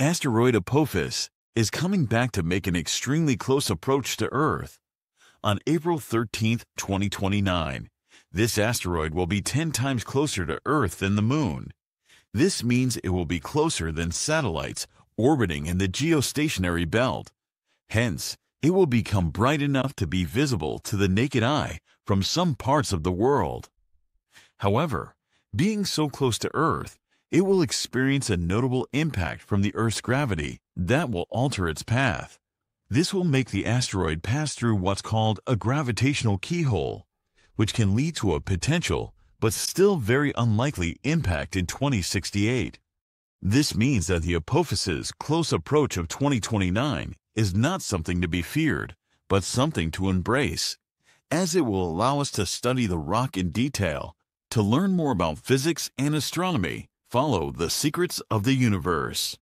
Asteroid Apophis is coming back to make an extremely close approach to Earth. On April 13, 2029, this asteroid will be 10 times closer to Earth than the Moon. This means it will be closer than satellites orbiting in the geostationary belt. Hence, it will become bright enough to be visible to the naked eye from some parts of the world. However, being so close to Earth, it will experience a notable impact from the Earth's gravity that will alter its path. This will make the asteroid pass through what's called a gravitational keyhole, which can lead to a potential but still very unlikely impact in 2068. This means that the Apophis's close approach of 2029 is not something to be feared, but something to embrace, as it will allow us to study the rock in detail. To learn more about physics and astronomy, follow the secrets of the universe.